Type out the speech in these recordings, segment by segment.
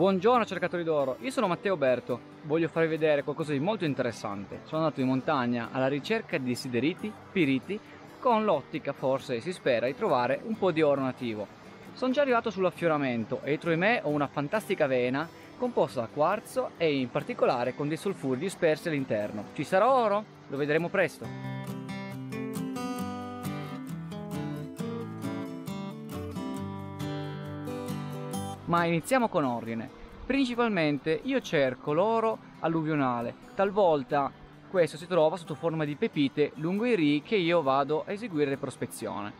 Buongiorno cercatori d'oro, io sono Matteo Berto, voglio farvi vedere qualcosa di molto interessante. Sono andato in montagna alla ricerca di sideriti, piriti, con l'ottica forse si spera di trovare un po' di oro nativo. Sono già arrivato sull'affioramento e dietro di me ho una fantastica vena composta da quarzo e in particolare con dei solfuri dispersi all'interno. Ci sarà oro? Lo vedremo presto. Ma iniziamo con ordine. Principalmente io cerco l'oro alluvionale, talvolta questo si trova sotto forma di pepite lungo i rii che io vado a eseguire prospezione.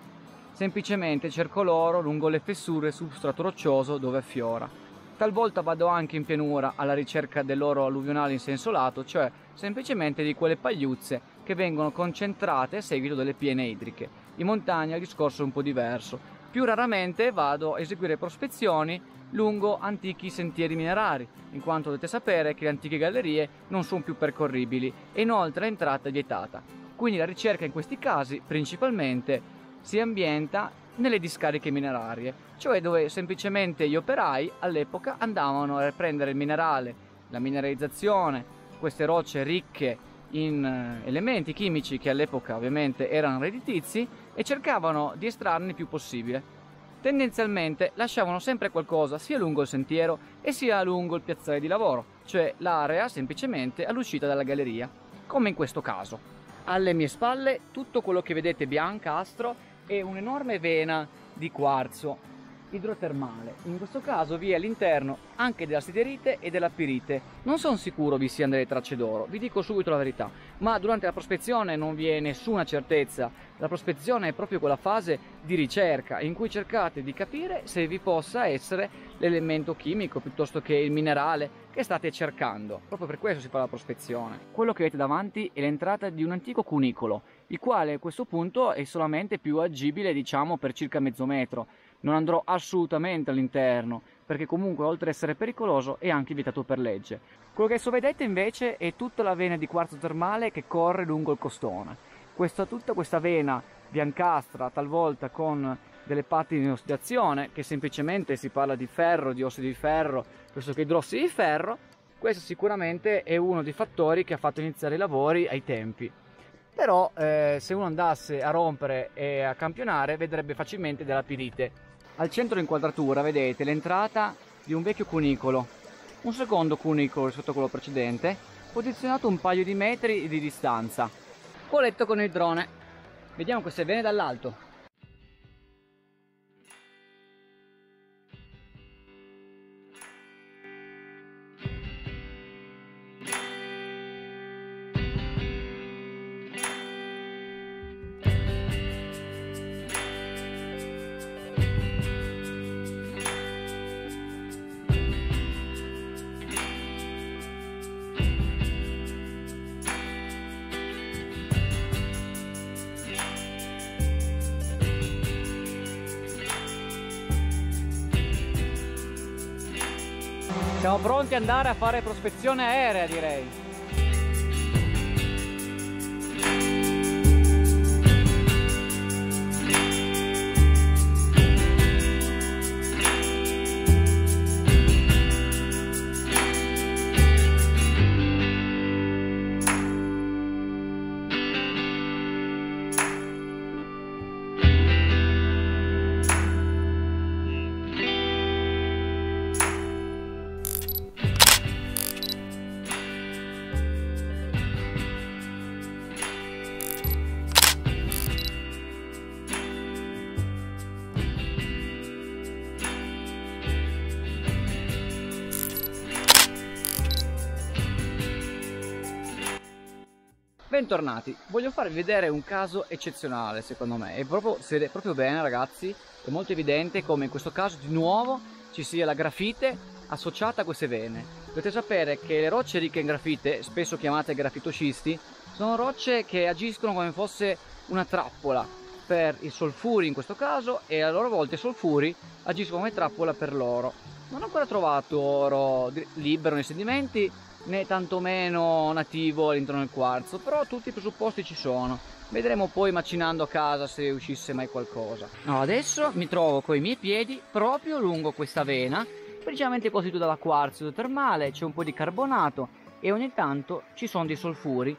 Semplicemente cerco l'oro lungo le fessure sul strato roccioso dove affiora. Talvolta vado anche in pianura alla ricerca dell'oro alluvionale in senso lato, cioè semplicemente di quelle pagliuzze che vengono concentrate a seguito delle piene idriche. In montagna il discorso è un po' diverso. Più raramente vado a eseguire prospezioni lungo antichi sentieri minerari, in quanto dovete sapere che le antiche gallerie non sono più percorribili e inoltre l'entrata è vietata. Quindi la ricerca in questi casi principalmente si ambienta nelle discariche minerarie, cioè dove semplicemente gli operai all'epoca andavano a prendere il minerale, la mineralizzazione, queste rocce ricche in eh, elementi chimici che all'epoca ovviamente erano redditizi e cercavano di estrarne il più possibile tendenzialmente lasciavano sempre qualcosa sia lungo il sentiero e sia lungo il piazzale di lavoro, cioè l'area semplicemente all'uscita dalla galleria, come in questo caso. Alle mie spalle tutto quello che vedete biancastro è un'enorme vena di quarzo idrotermale. In questo caso vi è all'interno anche della siderite e della pirite. Non sono sicuro vi siano delle tracce d'oro, vi dico subito la verità, ma durante la prospezione non vi è nessuna certezza. La prospezione è proprio quella fase di ricerca in cui cercate di capire se vi possa essere l'elemento chimico piuttosto che il minerale che state cercando. Proprio per questo si fa la prospezione. Quello che avete davanti è l'entrata di un antico cunicolo, il quale a questo punto è solamente più agibile diciamo per circa mezzo metro non andrò assolutamente all'interno perché comunque oltre ad essere pericoloso è anche vietato per legge. Quello che adesso vedete invece è tutta la vena di quarzo termale che corre lungo il costone. Questa, tutta questa vena biancastra, talvolta con delle pattine in ossidazione, che semplicemente si parla di ferro, di ossido di ferro, piuttosto che idrossido di ferro, questo sicuramente è uno dei fattori che ha fatto iniziare i lavori ai tempi però eh, se uno andasse a rompere e a campionare vedrebbe facilmente della pirite al centro inquadratura vedete l'entrata di un vecchio cunicolo, un secondo cunicolo rispetto a quello precedente, posizionato un paio di metri di distanza. Coletto con il drone. Vediamo queste vene dall'alto. Siamo pronti ad andare a fare prospezione aerea direi. Bentornati, voglio farvi vedere un caso eccezionale secondo me, e proprio, si vede proprio bene ragazzi, è molto evidente come in questo caso di nuovo ci sia la grafite associata a queste vene. Dovete sapere che le rocce ricche in grafite, spesso chiamate grafitoscisti, sono rocce che agiscono come fosse una trappola per i solfuri in questo caso e a loro volta i solfuri agiscono come trappola per l'oro. Non ho ancora trovato oro libero nei sedimenti, né tantomeno nativo all'interno del quarzo, però tutti i presupposti ci sono. Vedremo poi macinando a casa se uscisse mai qualcosa. No, adesso mi trovo con i miei piedi proprio lungo questa vena principalmente costituito da quarzo termale, c'è un po' di carbonato e ogni tanto ci sono dei solfuri.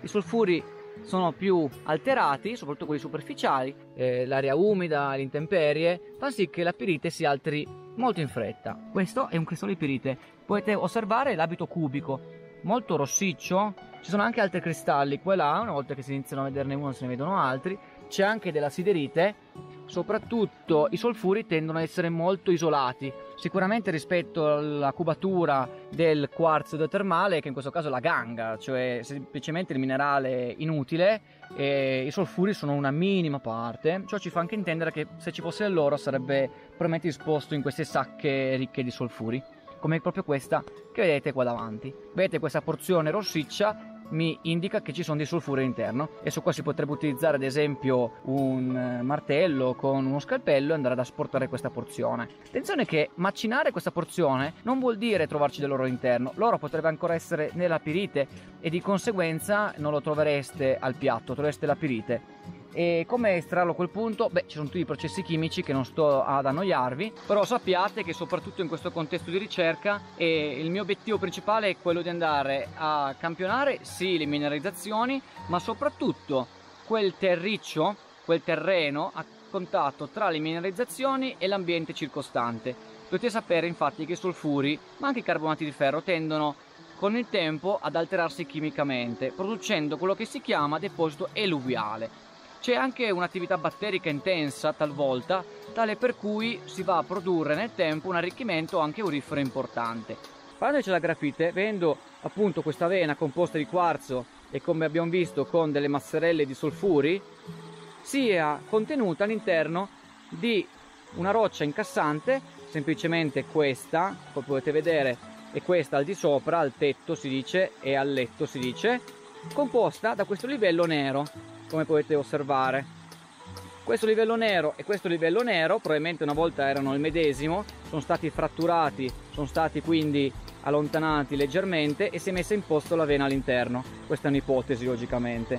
I solfuri sono più alterati, soprattutto quelli superficiali, eh, l'aria umida, le intemperie, fa sì che la pirite si alteri molto in fretta. Questo è un cristallo di pirite. Potete osservare l'abito cubico, molto rossiccio. Ci sono anche altri cristalli qua e là, una volta che si iniziano a vederne uno se ne vedono altri. C'è anche della siderite soprattutto i solfuri tendono ad essere molto isolati. Sicuramente rispetto alla cubatura del quarzo termale, che in questo caso è la ganga, cioè semplicemente il minerale inutile, e i solfuri sono una minima parte. Ciò ci fa anche intendere che se ci fosse l'oro sarebbe probabilmente disposto in queste sacche ricche di solfuri, come proprio questa che vedete qua davanti. Vedete questa porzione rossiccia mi indica che ci sono dei sulfuri all'interno su qua si potrebbe utilizzare ad esempio un eh, martello con uno scalpello e andare ad asportare questa porzione. Attenzione che macinare questa porzione non vuol dire trovarci dell'oro all'interno, l'oro potrebbe ancora essere nella pirite e di conseguenza non lo trovereste al piatto, trovereste la pirite e come estrarlo a quel punto? Beh, ci sono tutti i processi chimici che non sto ad annoiarvi, però sappiate che soprattutto in questo contesto di ricerca eh, il mio obiettivo principale è quello di andare a campionare sì le mineralizzazioni, ma soprattutto quel terriccio, quel terreno a contatto tra le mineralizzazioni e l'ambiente circostante. Dovete sapere infatti che i solfuri, ma anche i carbonati di ferro tendono con il tempo ad alterarsi chimicamente, producendo quello che si chiama deposito eluviale c'è anche un'attività batterica intensa talvolta, tale per cui si va a produrre nel tempo un arricchimento anche aurifero importante. Parlando della grafite, vendo appunto questa vena composta di quarzo e come abbiamo visto con delle masserelle di solfuri, sia contenuta all'interno di una roccia incassante, semplicemente questa, come potete vedere, è questa al di sopra, al tetto si dice e al letto si dice, composta da questo livello nero come potete osservare. Questo livello nero e questo livello nero probabilmente una volta erano il medesimo sono stati fratturati sono stati quindi allontanati leggermente e si è messa in posto la vena all'interno. Questa è un'ipotesi logicamente.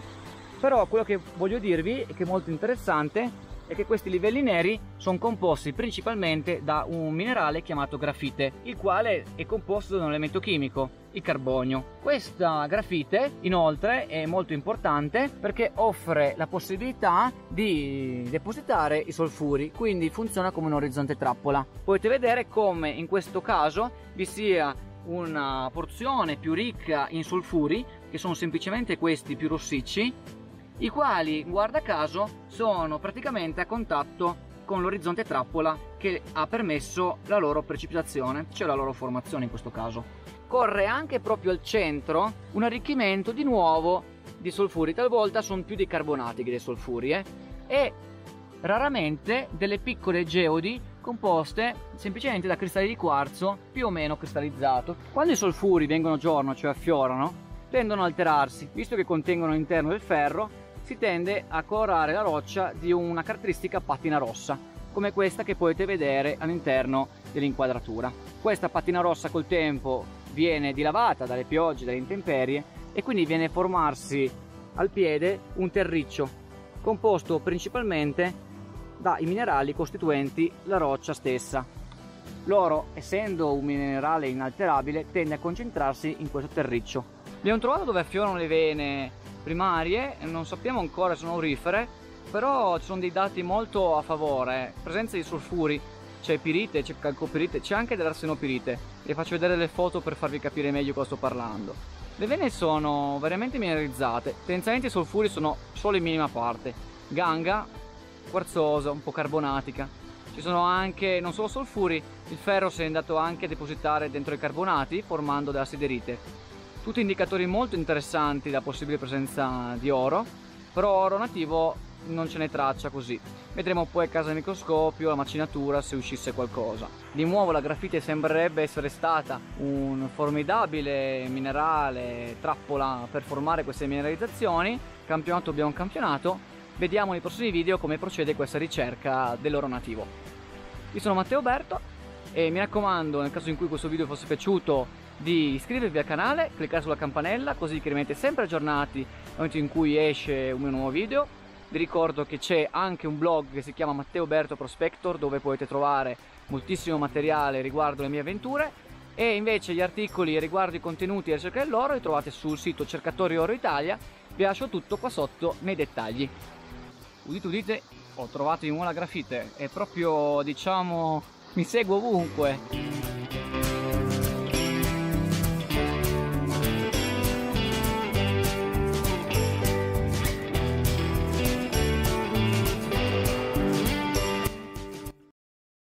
Però quello che voglio dirvi è che è molto interessante è che questi livelli neri sono composti principalmente da un minerale chiamato grafite, il quale è composto da un elemento chimico, il carbonio. Questa grafite inoltre è molto importante perché offre la possibilità di depositare i solfuri, quindi funziona come un orizzonte trappola. Potete vedere come in questo caso vi sia una porzione più ricca in solfuri, che sono semplicemente questi più rossicci, i quali, guarda caso, sono praticamente a contatto con l'orizzonte trappola che ha permesso la loro precipitazione, cioè la loro formazione in questo caso. Corre anche proprio al centro un arricchimento di nuovo di solfuri, talvolta sono più dei carbonati che dei solfuri, eh? e raramente delle piccole geodi composte semplicemente da cristalli di quarzo più o meno cristallizzato. Quando i solfuri vengono giorno, cioè affiorano, tendono ad alterarsi, visto che contengono all'interno del ferro si tende a colorare la roccia di una caratteristica patina rossa, come questa che potete vedere all'interno dell'inquadratura. Questa patina rossa col tempo viene dilavata dalle piogge, dalle intemperie e quindi viene a formarsi al piede un terriccio composto principalmente dai minerali costituenti la roccia stessa. L'oro, essendo un minerale inalterabile, tende a concentrarsi in questo terriccio. Abbiamo trovato dove affiorano le vene primarie, non sappiamo ancora se sono aurifere, però ci sono dei dati molto a favore, presenza di solfuri, c'è pirite, c'è calcopirite, c'è anche dell'arsenopirite, vi faccio vedere le foto per farvi capire meglio cosa sto parlando. Le vene sono veramente mineralizzate, tendenzialmente i solfuri sono solo in minima parte, ganga, quarzosa, un po' carbonatica, ci sono anche non solo solfuri, il ferro si è andato anche a depositare dentro i carbonati formando della siderite tutti indicatori molto interessanti la possibile presenza di oro però oro nativo non ce n'è traccia così. Vedremo poi a casa del microscopio la macinatura se uscisse qualcosa. Di nuovo la grafite sembrerebbe essere stata un formidabile minerale trappola per formare queste mineralizzazioni. Campionato abbiamo campionato. Vediamo nei prossimi video come procede questa ricerca dell'oro nativo. Io sono Matteo Berto e mi raccomando nel caso in cui questo video fosse piaciuto di iscrivervi al canale, cliccare sulla campanella così che rimanete sempre aggiornati nel momento in cui esce un mio nuovo video. Vi ricordo che c'è anche un blog che si chiama Matteo Berto Prospector dove potete trovare moltissimo materiale riguardo le mie avventure e invece gli articoli riguardo i contenuti e la ricerca dell'oro li trovate sul sito Cercatori Oro Italia, vi lascio tutto qua sotto nei dettagli. Udite udite, ho trovato di nuovo la grafite, è proprio diciamo mi segue ovunque.